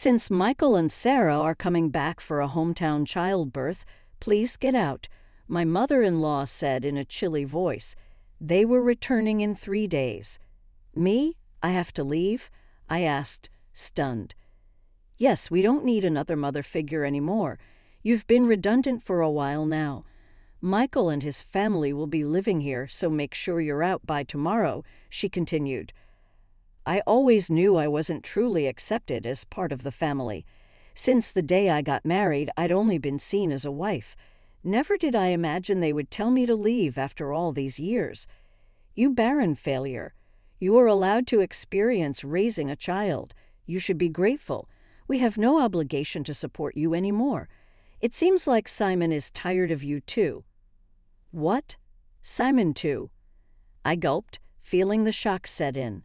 Since Michael and Sarah are coming back for a hometown childbirth, please get out, my mother in law said in a chilly voice. They were returning in three days. Me? I have to leave? I asked, stunned. Yes, we don't need another mother figure anymore. You've been redundant for a while now. Michael and his family will be living here, so make sure you're out by tomorrow, she continued. I always knew I wasn't truly accepted as part of the family. Since the day I got married, I'd only been seen as a wife. Never did I imagine they would tell me to leave after all these years. You barren failure. You are allowed to experience raising a child. You should be grateful. We have no obligation to support you anymore. It seems like Simon is tired of you, too. What? Simon, too. I gulped, feeling the shock set in.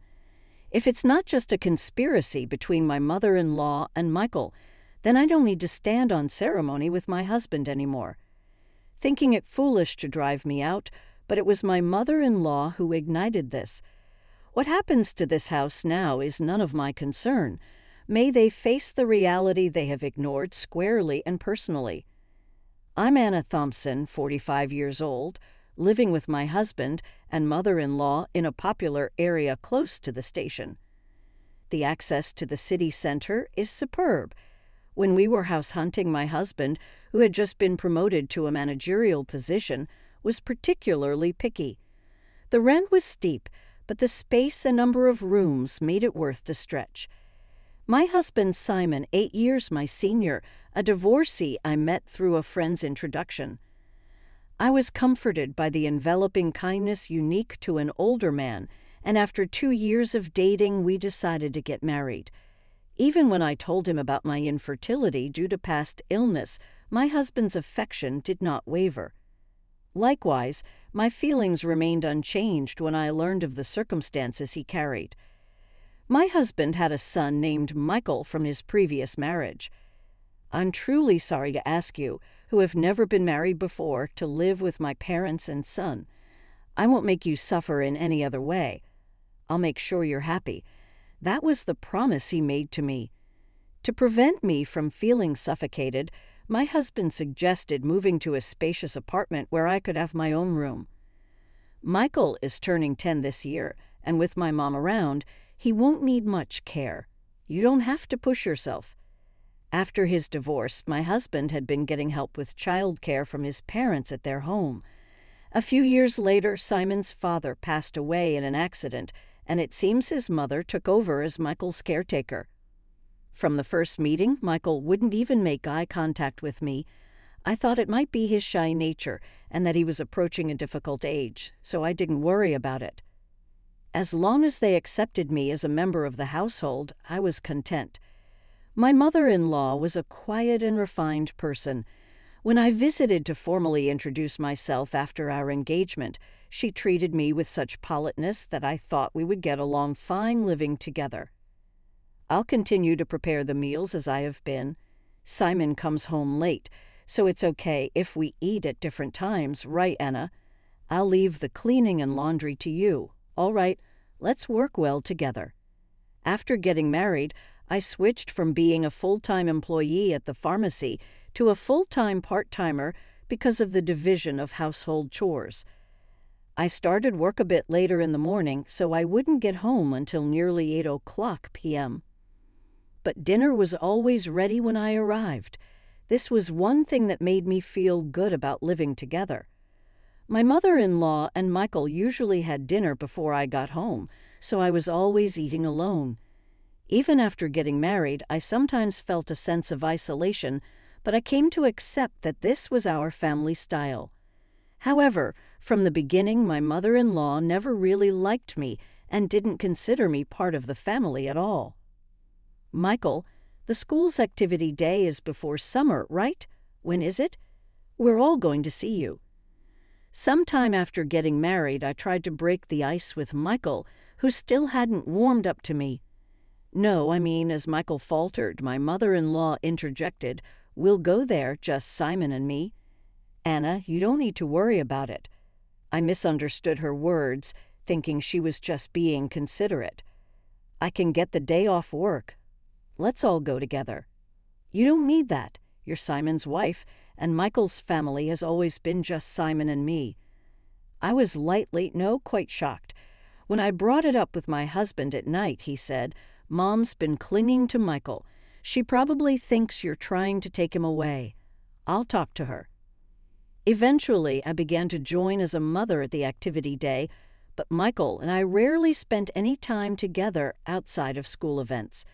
If it's not just a conspiracy between my mother in law and Michael, then I don't need to stand on ceremony with my husband anymore. Thinking it foolish to drive me out, but it was my mother in law who ignited this. What happens to this house now is none of my concern. May they face the reality they have ignored squarely and personally. I'm Anna Thompson, 45 years old, living with my husband and mother in law in a popular area close to the station. The access to the city center is superb when we were house hunting, my husband, who had just been promoted to a managerial position, was particularly picky. The rent was steep, but the space and number of rooms made it worth the stretch. My husband, Simon, eight years my senior, a divorcee I met through a friend's introduction. I was comforted by the enveloping kindness unique to an older man, and after two years of dating, we decided to get married. Even when I told him about my infertility due to past illness, my husband's affection did not waver. Likewise, my feelings remained unchanged when I learned of the circumstances he carried. My husband had a son named Michael from his previous marriage. I'm truly sorry to ask you, who have never been married before, to live with my parents and son. I won't make you suffer in any other way. I'll make sure you're happy that was the promise he made to me. To prevent me from feeling suffocated, my husband suggested moving to a spacious apartment where I could have my own room. Michael is turning 10 this year, and with my mom around, he won't need much care. You don't have to push yourself. After his divorce, my husband had been getting help with child care from his parents at their home. A few years later, Simon's father passed away in an accident, and it seems his mother took over as Michael's caretaker. From the first meeting, Michael wouldn't even make eye contact with me. I thought it might be his shy nature and that he was approaching a difficult age, so I didn't worry about it. As long as they accepted me as a member of the household, I was content. My mother in law was a quiet and refined person. When I visited to formally introduce myself after our engagement, she treated me with such politeness that I thought we would get along fine living together. I'll continue to prepare the meals as I have been. Simon comes home late, so it's okay if we eat at different times, right, Anna? I'll leave the cleaning and laundry to you. All right, let's work well together. After getting married, I switched from being a full time employee at the pharmacy to a full time part timer because of the division of household chores. I started work a bit later in the morning, so I wouldn't get home until nearly 8 o'clock p.m. But dinner was always ready when I arrived. This was one thing that made me feel good about living together. My mother in law and Michael usually had dinner before I got home, so I was always eating alone. Even after getting married, I sometimes felt a sense of isolation, but I came to accept that this was our family style. However, from the beginning, my mother in law never really liked me and didn't consider me part of the family at all. Michael, the school's activity day is before summer, right? When is it? We're all going to see you. Some time after getting married, I tried to break the ice with Michael, who still hadn't warmed up to me. No, I mean, as Michael faltered, my mother in law interjected, We'll go there, just Simon and me. Anna, you don't need to worry about it. I misunderstood her words, thinking she was just being considerate. I can get the day off work. Let's all go together. You don't need that. You're Simon's wife, and Michael's family has always been just Simon and me. I was lightly, no, quite shocked. When I brought it up with my husband at night, he said, Mom's been clinging to Michael. She probably thinks you're trying to take him away. I'll talk to her. Eventually, I began to join as a mother at the activity day, but Michael and I rarely spent any time together outside of school events.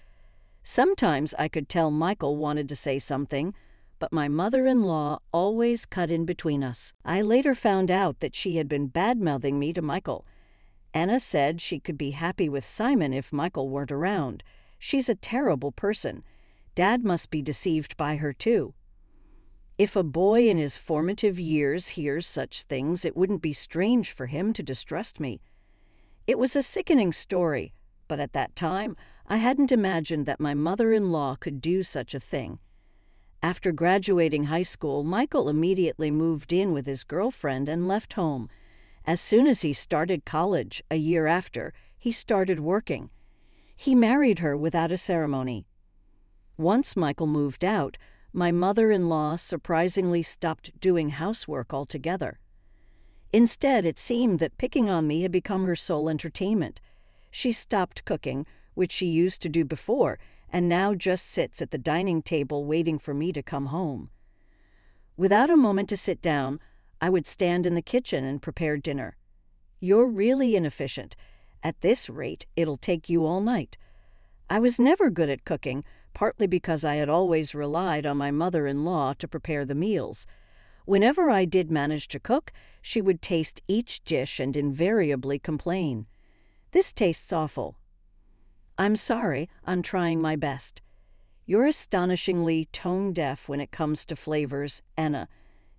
Sometimes I could tell Michael wanted to say something, but my mother in law always cut in between us. I later found out that she had been bad mouthing me to Michael. Anna said she could be happy with Simon if Michael weren't around. She's a terrible person. Dad must be deceived by her, too. If a boy in his formative years hears such things, it wouldn't be strange for him to distrust me. It was a sickening story, but at that time I hadn't imagined that my mother in law could do such a thing. After graduating high school, Michael immediately moved in with his girlfriend and left home. As soon as he started college, a year after, he started working. He married her without a ceremony. Once Michael moved out, my mother in law surprisingly stopped doing housework altogether. Instead, it seemed that picking on me had become her sole entertainment. She stopped cooking, which she used to do before, and now just sits at the dining table waiting for me to come home. Without a moment to sit down, I would stand in the kitchen and prepare dinner. You're really inefficient. At this rate, it'll take you all night. I was never good at cooking, partly because I had always relied on my mother in law to prepare the meals. Whenever I did manage to cook, she would taste each dish and invariably complain. This tastes awful. I'm sorry, I'm trying my best. You're astonishingly tone deaf when it comes to flavors, Anna.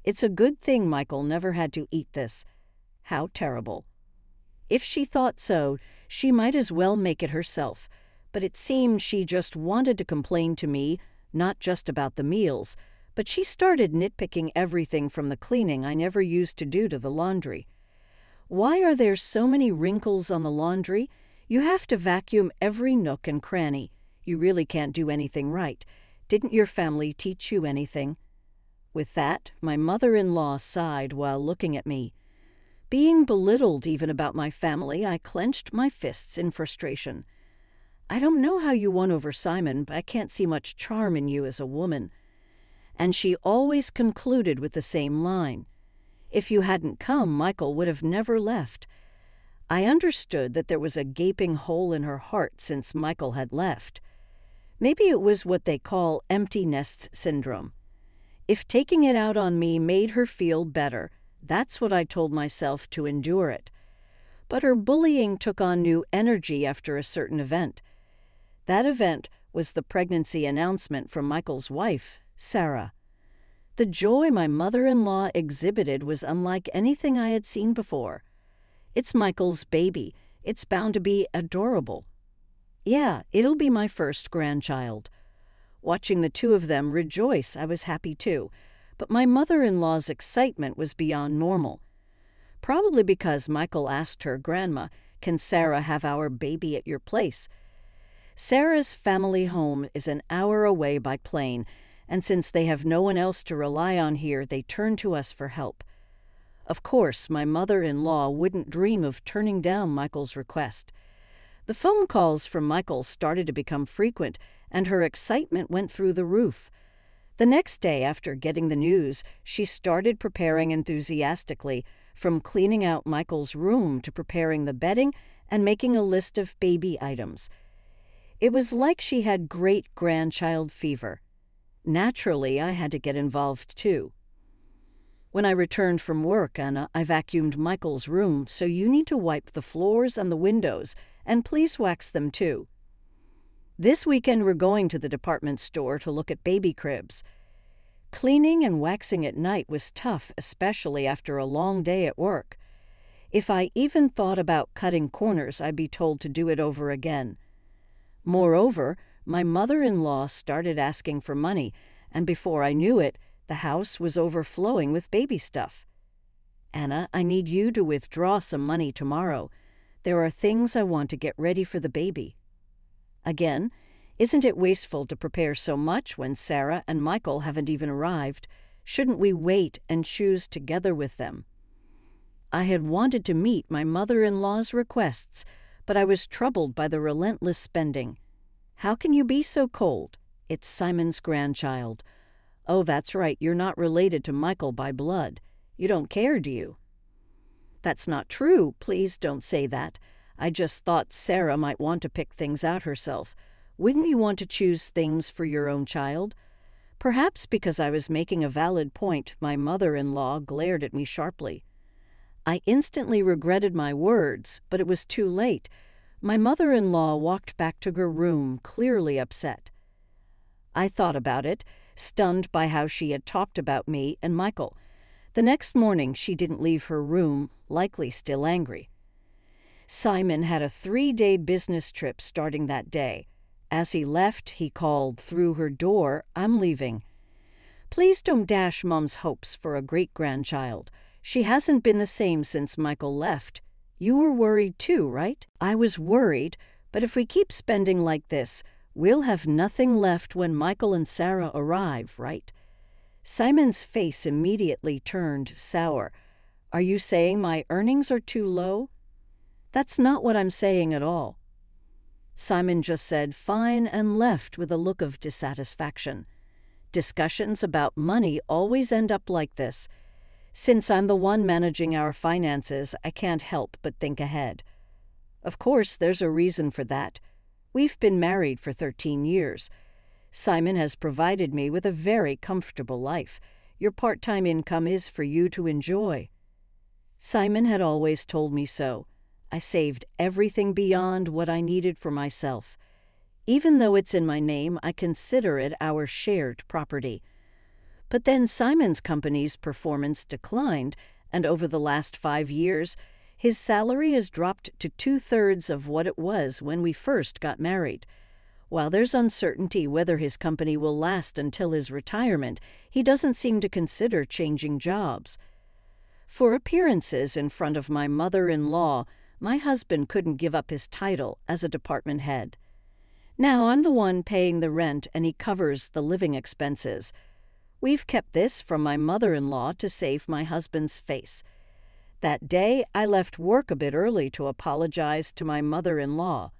It's a good thing Michael never had to eat this. How terrible. If she thought so, she might as well make it herself but it seemed she just wanted to complain to me, not just about the meals, but she started nitpicking everything from the cleaning I never used to do to the laundry. Why are there so many wrinkles on the laundry? You have to vacuum every nook and cranny. You really can't do anything right. Didn't your family teach you anything? With that, my mother in law sighed while looking at me. Being belittled even about my family, I clenched my fists in frustration. I don't know how you won over Simon, but I can't see much charm in you as a woman. And she always concluded with the same line If you hadn't come, Michael would have never left. I understood that there was a gaping hole in her heart since Michael had left. Maybe it was what they call empty nest syndrome. If taking it out on me made her feel better, that's what I told myself to endure it. But her bullying took on new energy after a certain event. That event was the pregnancy announcement from Michael's wife, Sarah. The joy my mother in law exhibited was unlike anything I had seen before. It's Michael's baby. It's bound to be adorable. Yeah, it'll be my first grandchild. Watching the two of them rejoice, I was happy too, but my mother in law's excitement was beyond normal. Probably because Michael asked her grandma, Can Sarah have our baby at your place? Sarah's family home is an hour away by plane, and since they have no one else to rely on here, they turn to us for help. Of course, my mother in law wouldn't dream of turning down Michael's request. The phone calls from Michael started to become frequent, and her excitement went through the roof. The next day after getting the news, she started preparing enthusiastically, from cleaning out Michael's room to preparing the bedding and making a list of baby items. It was like she had great grandchild fever. Naturally, I had to get involved too. When I returned from work, Anna, I vacuumed Michael's room, so you need to wipe the floors and the windows, and please wax them too. This weekend, we're going to the department store to look at baby cribs. Cleaning and waxing at night was tough, especially after a long day at work. If I even thought about cutting corners, I'd be told to do it over again. Moreover, my mother in law started asking for money, and before I knew it, the house was overflowing with baby stuff. Anna, I need you to withdraw some money tomorrow. There are things I want to get ready for the baby. Again, Isn't it wasteful to prepare so much when Sarah and Michael haven't even arrived? Shouldn't we wait and choose together with them? I had wanted to meet my mother in law's requests, but I was troubled by the relentless spending. How can you be so cold? It's Simon's grandchild. Oh, that's right, you're not related to Michael by blood. You don't care, do you? That's not true. Please don't say that. I just thought Sarah might want to pick things out herself. Wouldn't you want to choose things for your own child? Perhaps because I was making a valid point, my mother in law glared at me sharply. I instantly regretted my words, but it was too late. My mother in law walked back to her room, clearly upset. I thought about it, stunned by how she had talked about me and Michael. The next morning, she didn't leave her room, likely still angry. Simon had a three day business trip starting that day. As he left, he called through her door, I'm leaving. Please don't dash Mom's hopes for a great grandchild. She hasn't been the same since Michael left. You were worried too, right? I was worried, but if we keep spending like this, we'll have nothing left when Michael and Sarah arrive, right? Simon's face immediately turned sour. Are you saying my earnings are too low? That's not what I'm saying at all. Simon just said fine and left with a look of dissatisfaction. Discussions about money always end up like this. Since I'm the one managing our finances, I can't help but think ahead. Of course, there's a reason for that. We've been married for 13 years. Simon has provided me with a very comfortable life. Your part time income is for you to enjoy. Simon had always told me so. I saved everything beyond what I needed for myself. Even though it's in my name, I consider it our shared property. But then Simon's company's performance declined, and over the last five years, his salary has dropped to two thirds of what it was when we first got married. While there's uncertainty whether his company will last until his retirement, he doesn't seem to consider changing jobs. For appearances in front of my mother in law, my husband couldn't give up his title as a department head. Now I'm the one paying the rent and he covers the living expenses. We've kept this from my mother in law to save my husband's face. That day, I left work a bit early to apologize to my mother in law.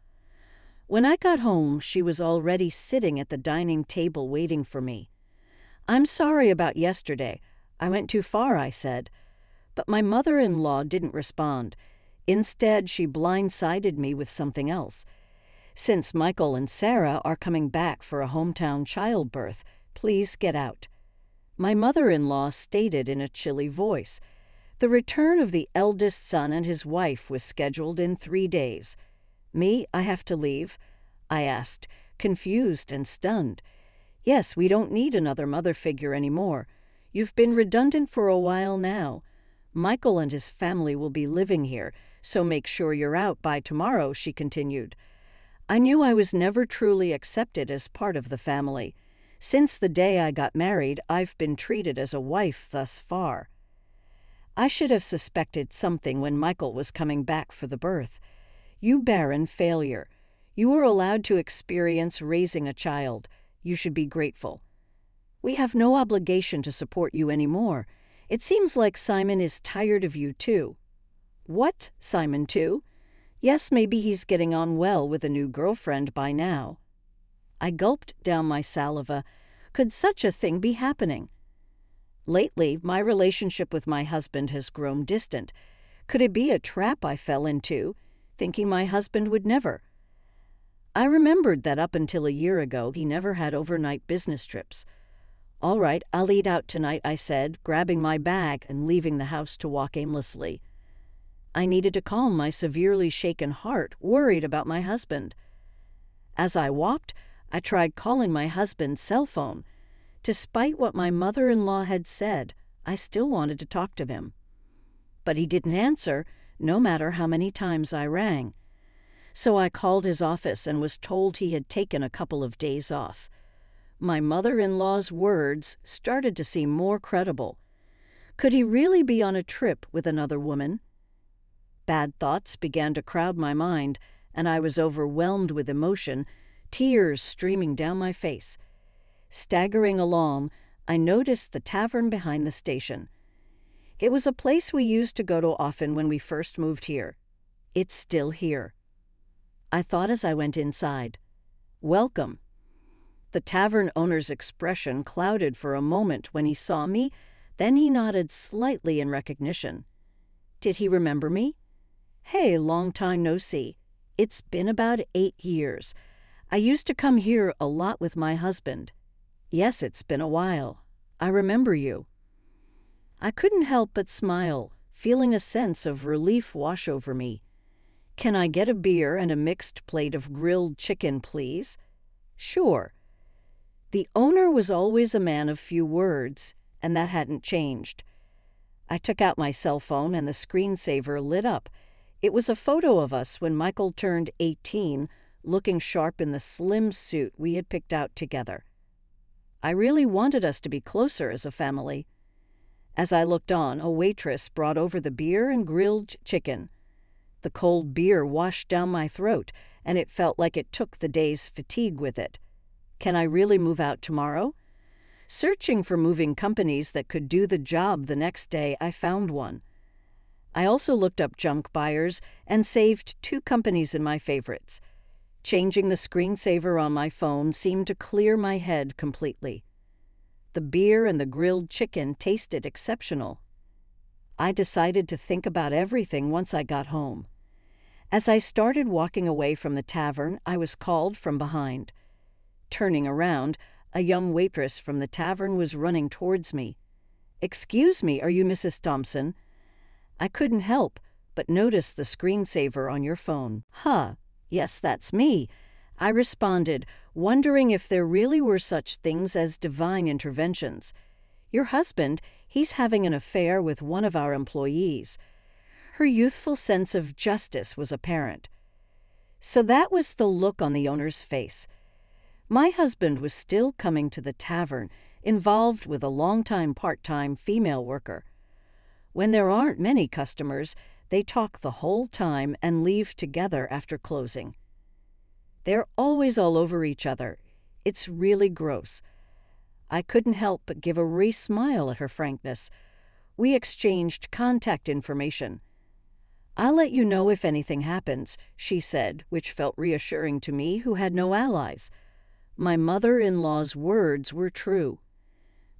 When I got home, she was already sitting at the dining table waiting for me. I'm sorry about yesterday. I went too far, I said. But my mother in law didn't respond. Instead, she blindsided me with something else. Since Michael and Sarah are coming back for a hometown childbirth, please get out. My mother in law stated in a chilly voice. The return of the eldest son and his wife was scheduled in three days. Me, I have to leave? I asked, confused and stunned. Yes, we don't need another mother figure anymore. You've been redundant for a while now. Michael and his family will be living here, so make sure you're out by tomorrow, she continued. I knew I was never truly accepted as part of the family. Since the day I got married, I've been treated as a wife thus far. I should have suspected something when Michael was coming back for the birth. You barren failure. You were allowed to experience raising a child. You should be grateful. We have no obligation to support you anymore. It seems like Simon is tired of you, too. What, Simon, too? Yes, maybe he's getting on well with a new girlfriend by now. I gulped down my saliva. Could such a thing be happening? Lately, my relationship with my husband has grown distant. Could it be a trap I fell into, thinking my husband would never? I remembered that up until a year ago, he never had overnight business trips. All right, I'll eat out tonight, I said, grabbing my bag and leaving the house to walk aimlessly. I needed to calm my severely shaken heart, worried about my husband. As I walked, I tried calling my husband's cell phone. Despite what my mother in law had said, I still wanted to talk to him. But he didn't answer, no matter how many times I rang. So I called his office and was told he had taken a couple of days off. My mother in law's words started to seem more credible. Could he really be on a trip with another woman? Bad thoughts began to crowd my mind, and I was overwhelmed with emotion, tears streaming down my face. Staggering along, I noticed the tavern behind the station. It was a place we used to go to often when we first moved here. It's still here. I thought as I went inside. Welcome. The tavern owner's expression clouded for a moment when he saw me, then he nodded slightly in recognition. Did he remember me? Hey, long time no see. It's been about eight years. I used to come here a lot with my husband. Yes, it's been a while. I remember you. I couldn't help but smile, feeling a sense of relief wash over me. Can I get a beer and a mixed plate of grilled chicken, please? Sure. The owner was always a man of few words, and that hadn't changed. I took out my cell phone and the screensaver lit up. It was a photo of us when Michael turned 18 looking sharp in the slim suit we had picked out together. I really wanted us to be closer as a family. As I looked on, a waitress brought over the beer and grilled chicken. The cold beer washed down my throat, and it felt like it took the day's fatigue with it. Can I really move out tomorrow? Searching for moving companies that could do the job the next day, I found one. I also looked up junk buyers and saved two companies in my favorites Changing the screensaver on my phone seemed to clear my head completely. The beer and the grilled chicken tasted exceptional. I decided to think about everything once I got home. As I started walking away from the tavern, I was called from behind. Turning around, a young waitress from the tavern was running towards me. Excuse me, are you Mrs. Thompson? I couldn't help but notice the screensaver on your phone. Huh, Yes, that's me. I responded, wondering if there really were such things as divine interventions. Your husband, he's having an affair with one of our employees. Her youthful sense of justice was apparent. So that was the look on the owner's face. My husband was still coming to the tavern, involved with a long-time part-time female worker. When there aren't many customers, they talk the whole time and leave together after closing. They're always all over each other. It's really gross. I couldn't help but give a wry smile at her frankness. We exchanged contact information. I'll let you know if anything happens, she said, which felt reassuring to me who had no allies. My mother in law's words were true.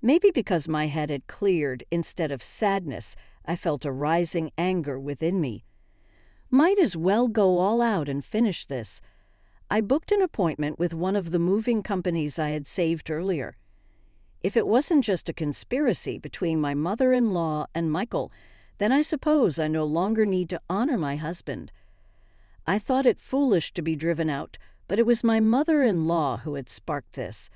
Maybe because my head had cleared instead of sadness I felt a rising anger within me. Might as well go all out and finish this. I booked an appointment with one of the moving companies I had saved earlier. If it wasn't just a conspiracy between my mother in law and Michael, then I suppose I no longer need to honor my husband. I thought it foolish to be driven out, but it was my mother in law who had sparked this.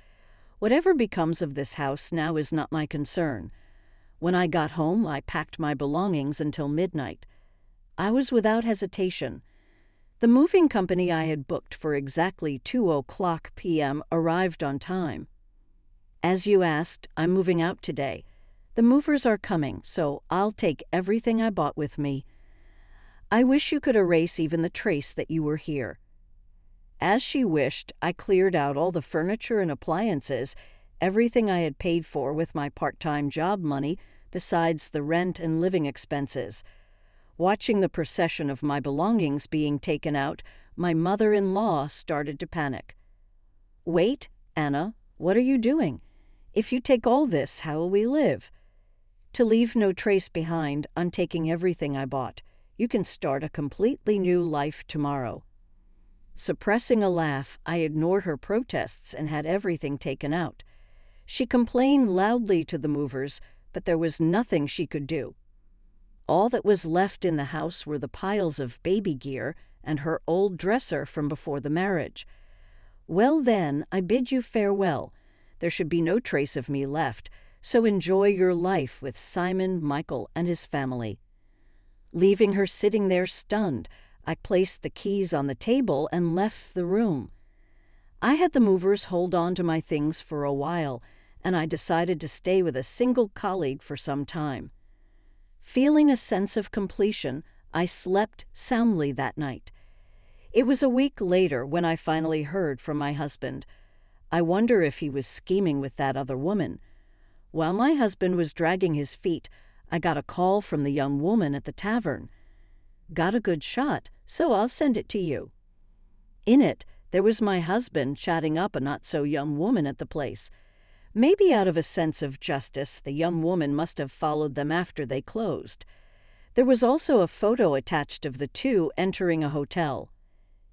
Whatever becomes of this house now is not my concern. When I got home, I packed my belongings until midnight. I was without hesitation. The moving company I had booked for exactly 2 o'clock p.m. arrived on time. As you asked, I'm moving out today. The movers are coming, so I'll take everything I bought with me. I wish you could erase even the trace that you were here. As she wished, I cleared out all the furniture and appliances everything I had paid for with my part time job money, besides the rent and living expenses. Watching the procession of my belongings being taken out, my mother in law started to panic. Wait, Anna, what are you doing? If you take all this, how will we live? To leave no trace behind, I'm taking everything I bought. You can start a completely new life tomorrow. Suppressing a laugh, I ignored her protests and had everything taken out. She complained loudly to the movers, but there was nothing she could do. All that was left in the house were the piles of baby gear and her old dresser from before the marriage. Well, then, I bid you farewell. There should be no trace of me left, so enjoy your life with Simon, Michael, and his family. Leaving her sitting there stunned, I placed the keys on the table and left the room. I had the movers hold on to my things for a while and I decided to stay with a single colleague for some time. Feeling a sense of completion, I slept soundly that night. It was a week later when I finally heard from my husband. I wonder if he was scheming with that other woman. While my husband was dragging his feet, I got a call from the young woman at the tavern. Got a good shot, so I'll send it to you. In it, there was my husband chatting up a not so young woman at the place. Maybe out of a sense of justice, the young woman must have followed them after they closed. There was also a photo attached of the two entering a hotel.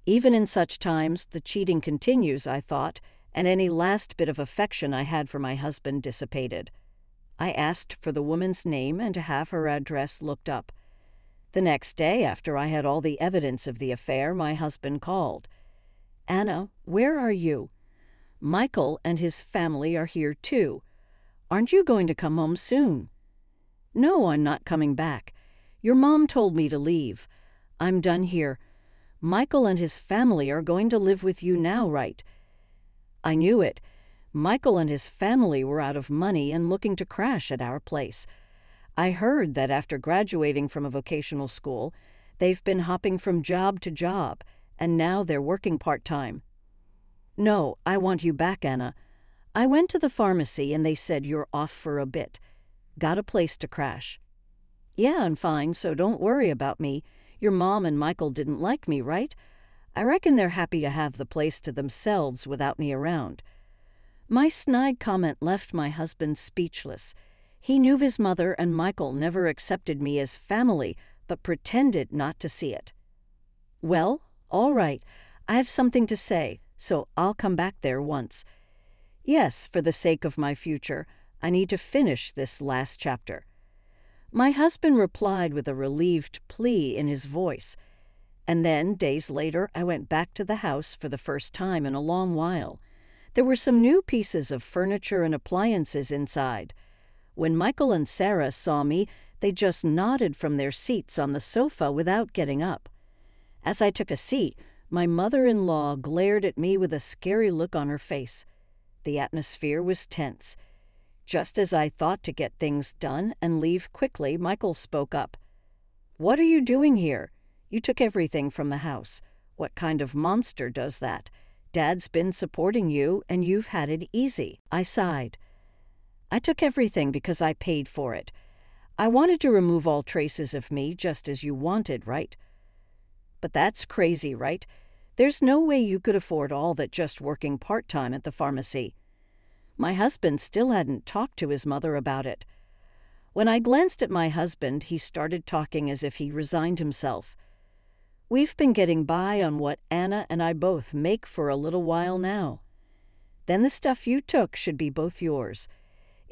Even in such times, the cheating continues, I thought, and any last bit of affection I had for my husband dissipated. I asked for the woman's name and to have her address looked up. The next day, after I had all the evidence of the affair, my husband called. Anna, where are you? Michael and his family are here too. Aren't you going to come home soon? No, I'm not coming back. Your mom told me to leave. I'm done here. Michael and his family are going to live with you now, right? I knew it. Michael and his family were out of money and looking to crash at our place. I heard that after graduating from a vocational school, they've been hopping from job to job, and now they're working part time. No, I want you back, Anna. I went to the pharmacy and they said you're off for a bit. Got a place to crash. Yeah, I'm fine, so don't worry about me. Your mom and Michael didn't like me, right? I reckon they're happy to have the place to themselves without me around. My snide comment left my husband speechless. He knew his mother and Michael never accepted me as family, but pretended not to see it. Well, all right, I have something to say, so I'll come back there once. Yes, for the sake of my future, I need to finish this last chapter. My husband replied with a relieved plea in his voice. And then, days later, I went back to the house for the first time in a long while. There were some new pieces of furniture and appliances inside. When Michael and Sarah saw me, they just nodded from their seats on the sofa without getting up. As I took a seat, my mother in law glared at me with a scary look on her face. The atmosphere was tense. Just as I thought to get things done and leave quickly, Michael spoke up. What are you doing here? You took everything from the house. What kind of monster does that? Dad's been supporting you, and you've had it easy. I sighed. I took everything because I paid for it. I wanted to remove all traces of me, just as you wanted, right? But that's crazy, right? There's no way you could afford all that just working part time at the pharmacy. My husband still hadn't talked to his mother about it. When I glanced at my husband, he started talking as if he resigned himself. We've been getting by on what Anna and I both make for a little while now. Then the stuff you took should be both yours.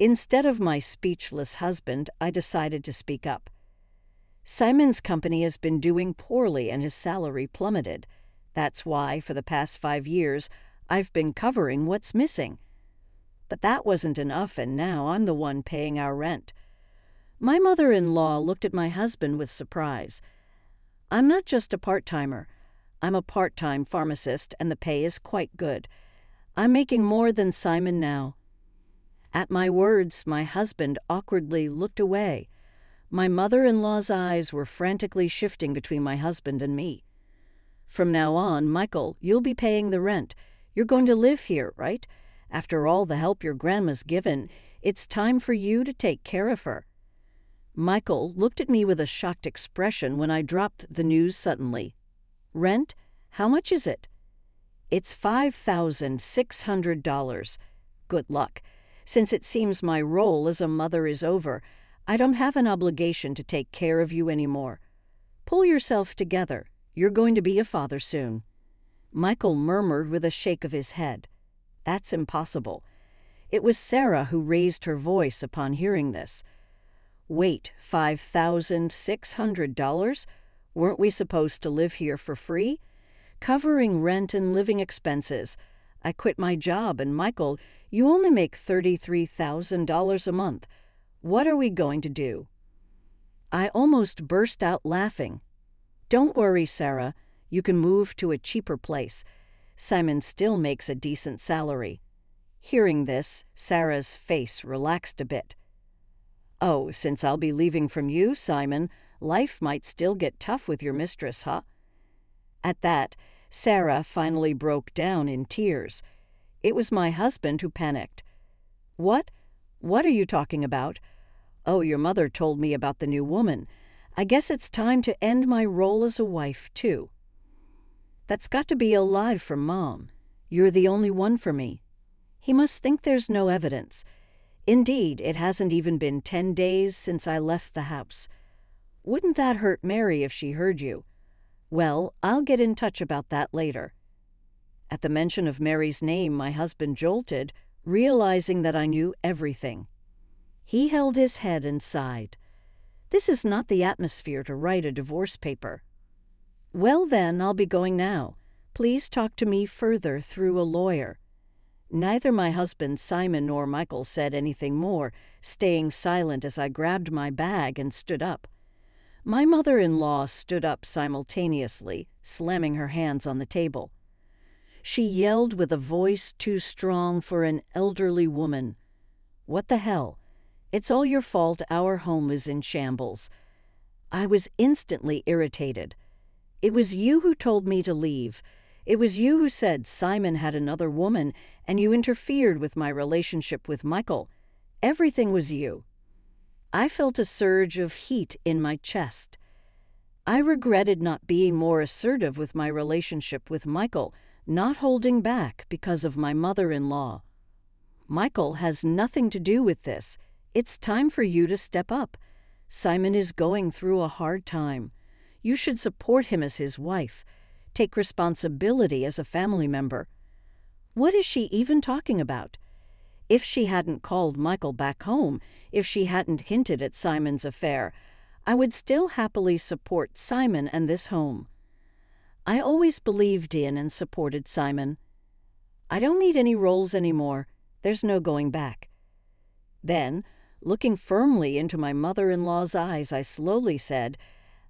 Instead of my speechless husband, I decided to speak up. Simon's company has been doing poorly and his salary plummeted. That's why, for the past five years, I've been covering what's missing. But that wasn't enough, and now I'm the one paying our rent. My mother in law looked at my husband with surprise. I'm not just a part timer. I'm a part time pharmacist, and the pay is quite good. I'm making more than Simon now. At my words, my husband awkwardly looked away. My mother in law's eyes were frantically shifting between my husband and me. From now on, Michael, you'll be paying the rent. You're going to live here, right? After all the help your grandma's given, it's time for you to take care of her. Michael looked at me with a shocked expression when I dropped the news suddenly. Rent? How much is it? It's $5,600. Good luck. Since it seems my role as a mother is over, I don't have an obligation to take care of you anymore. Pull yourself together. You're going to be a father soon. Michael murmured with a shake of his head. That's impossible. It was Sarah who raised her voice upon hearing this. Wait, $5,600? Weren't we supposed to live here for free? Covering rent and living expenses. I quit my job, and Michael, you only make $33,000 a month. What are we going to do? I almost burst out laughing. Don't worry, Sarah. You can move to a cheaper place. Simon still makes a decent salary. Hearing this, Sarah's face relaxed a bit. Oh, since I'll be leaving from you, Simon, life might still get tough with your mistress, huh? At that, Sarah finally broke down in tears. It was my husband who panicked. What? What are you talking about? Oh, your mother told me about the new woman. I guess it's time to end my role as a wife, too. That's got to be a lie from Mom. You're the only one for me. He must think there's no evidence. Indeed, it hasn't even been ten days since I left the house. Wouldn't that hurt Mary if she heard you? Well, I'll get in touch about that later. At the mention of Mary's name, my husband jolted, realizing that I knew everything. He held his head and sighed. This is not the atmosphere to write a divorce paper. Well, then, I'll be going now. Please talk to me further through a lawyer. Neither my husband Simon nor Michael said anything more, staying silent as I grabbed my bag and stood up. My mother in law stood up simultaneously, slamming her hands on the table. She yelled with a voice too strong for an elderly woman What the hell? It's all your fault our home is in shambles. I was instantly irritated. It was you who told me to leave. It was you who said Simon had another woman, and you interfered with my relationship with Michael. Everything was you. I felt a surge of heat in my chest. I regretted not being more assertive with my relationship with Michael, not holding back because of my mother in law. Michael has nothing to do with this. It's time for you to step up. Simon is going through a hard time. You should support him as his wife. Take responsibility as a family member. What is she even talking about? If she hadn't called Michael back home, if she hadn't hinted at Simon's affair, I would still happily support Simon and this home. I always believed in and supported Simon. I don't need any roles anymore. There's no going back. Then, Looking firmly into my mother in law's eyes, I slowly said,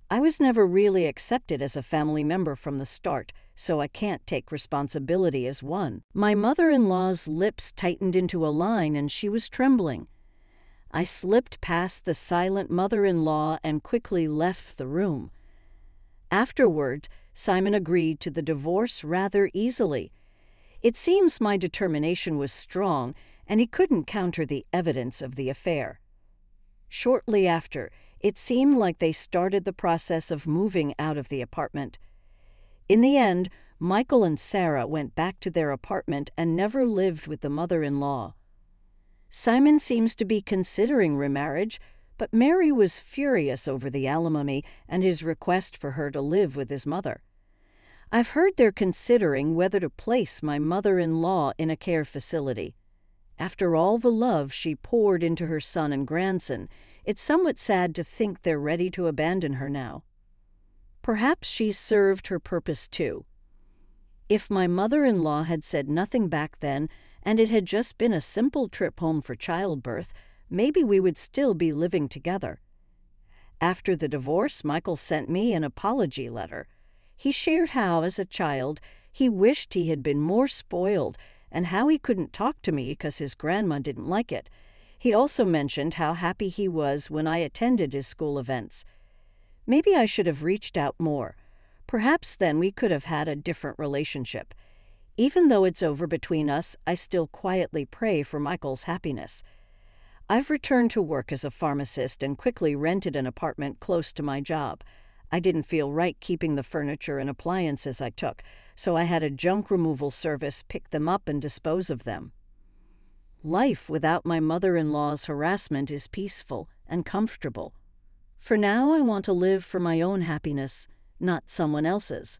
I was never really accepted as a family member from the start, so I can't take responsibility as one. My mother in law's lips tightened into a line and she was trembling. I slipped past the silent mother in law and quickly left the room. Afterward, Simon agreed to the divorce rather easily. It seems my determination was strong and he couldn't counter the evidence of the affair. Shortly after, it seemed like they started the process of moving out of the apartment. In the end, Michael and Sarah went back to their apartment and never lived with the mother in law. Simon seems to be considering remarriage, but Mary was furious over the alimony and his request for her to live with his mother. I've heard they're considering whether to place my mother in law in a care facility. After all the love she poured into her son and grandson, it's somewhat sad to think they're ready to abandon her now. Perhaps she served her purpose too. If my mother in law had said nothing back then, and it had just been a simple trip home for childbirth, maybe we would still be living together. After the divorce, Michael sent me an apology letter. He shared how, as a child, he wished he had been more spoiled and how he couldn't talk to me because his grandma didn't like it. He also mentioned how happy he was when I attended his school events. Maybe I should have reached out more. Perhaps then we could have had a different relationship. Even though it's over between us, I still quietly pray for Michael's happiness. I've returned to work as a pharmacist and quickly rented an apartment close to my job. I didn't feel right keeping the furniture and appliances I took, so I had a junk removal service pick them up and dispose of them. Life without my mother in law's harassment is peaceful and comfortable. For now, I want to live for my own happiness, not someone else's.